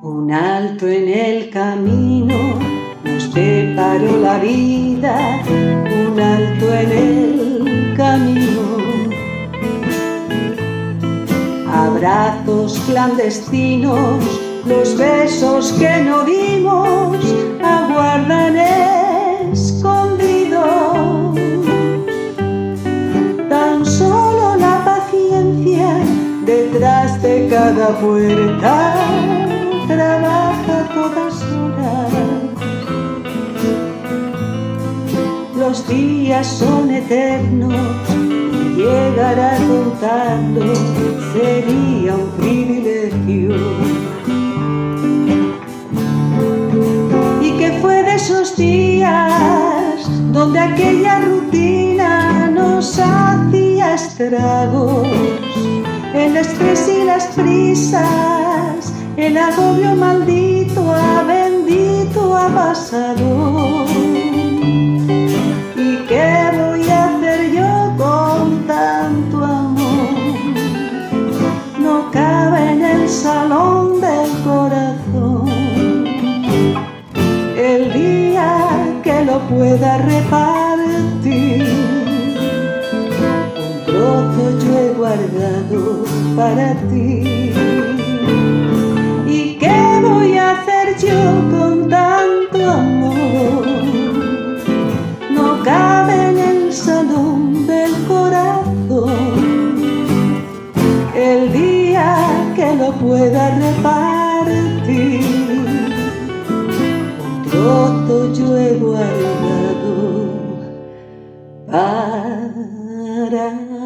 Un alto en el camino nos deparó la vida, un alto en el camino. Abrazos clandestinos, los besos que no dimos, aguardan escondidos. Tan solo la paciencia detrás de cada puerta todas horas. Los días son eternos, llegar a contarlo sería un privilegio. ¿Y qué fue de esos días donde aquella rutina nos hacía estragos? El estrés y las prisas el agobio maldito El día que lo pueda repartir, un trozo yo he guardado para ti. con tanto amor no cabe en el salón del corazón. El día que lo pueda repartir, trozo yo he guardado para